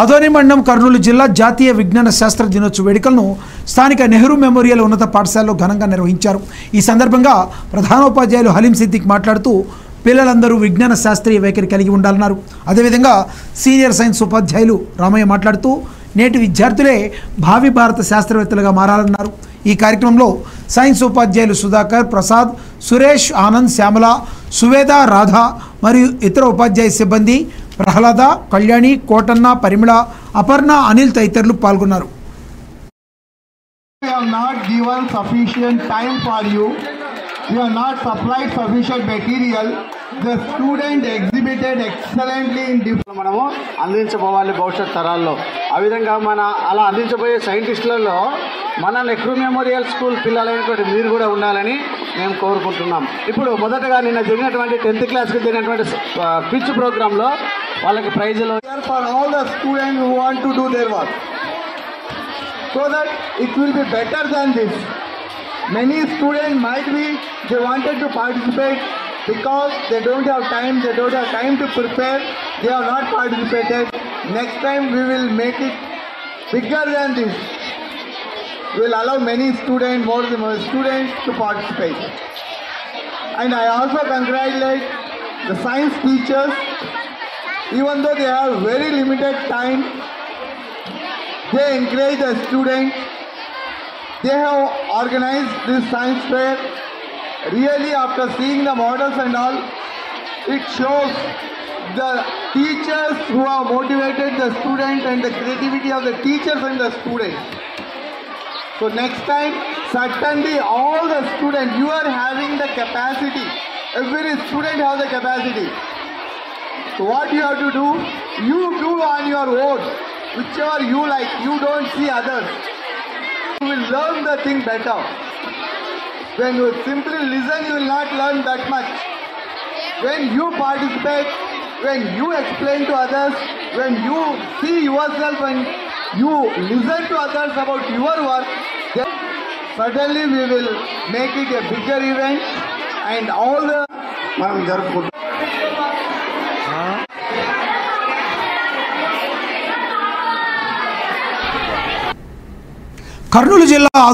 ఆదోని మండలం కర్నూలు జిల్లా జాతీయ విజ్ఞాన శాస్త్ర దినోత్సవ వేడుకలను స్థానిక నెహ్రూ మెమోరియల్ ఉన్నత పాఠశాలలో ఘనంగా నిర్వహించారు. ఈ సందర్భంగా ప్రధానోపాధ్యాయులు హలీం సిద్దిక్ మాట్లాడుతూ పిల్లలందరూ విజ్ఞాన శాస్త్రీయ వైఖరి కలిగి ఉండాలన్నారు. అదేవిధంగా సీనియర్ సైన్స్ ఉపాధ్యాయులు రామయ్య మాట్లాడుతూ నేటి విద్యార్థులే భావి భారత శాస్త్రవేత్తలుగా మారాలన్నారు. ఈ కార్యక్రమంలో సైన్స్ ఉపాధ్యాయులు సుధాకర్ ప్రసాద్ సురేష్ ఆనంద్ శ్యామల సువేద రాధ మరియు ఇతర ఉపాధ్యాయ సిబ్బంది ప్రహ్లాద కళ్యాణి కోటన్న పరిమళ అపర్ణ అనిల్ తదితరులు పాల్గొన్నారు We have not given sufficient time for you. We have not supplied sufficient material. The student exhibited excellently in different. మనము అందించబోవాలి భవిష్యత్ తరాల్లో ఆ విధంగా మన అలా అందించబోయే సైంటిస్టులలో మన నెహ్రూ మెమోరియల్ స్కూల్ పిల్లలైనటువంటి మీరు కూడా ఉండాలని మేము కోరుకుంటున్నాం ఇప్పుడు మొదటగా నిన్న జరిగినటువంటి టెన్త్ క్లాస్కి జరిగినటువంటి పిచ్ ప్రోగ్రాంలో వాళ్ళకి ప్రైజులు Here for all the students who want to do their work. So that it will be better than this. Many students might be, they wanted to participate because they don't have time, they don't have time to prepare, they have not participated. Next time we will make it bigger than this. We will allow many students, more more students to participate. And I also congratulate the science teachers, even though they have very limited time, they encourage the students. They have organized this science fair. Really, after seeing the models and all, it shows the teachers who have motivated the students and the creativity of the teachers and the students. So next time, certainly all the students, you are having the capacity. Every student has the capacity. So what you have to do, you do on your own, whichever you like. You don't see others. You will learn the thing better. When you simply listen, you will not learn that much. When you participate, when you explain to others, when you see yourself and you listen to others about your work, then certainly we will make it a bigger event and all the మనం జరుపుకుంటాం కర్నూలు జిల్లా